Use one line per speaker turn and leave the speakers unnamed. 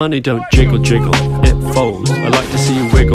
Money don't jiggle jiggle, it folds. I like to see you wiggle.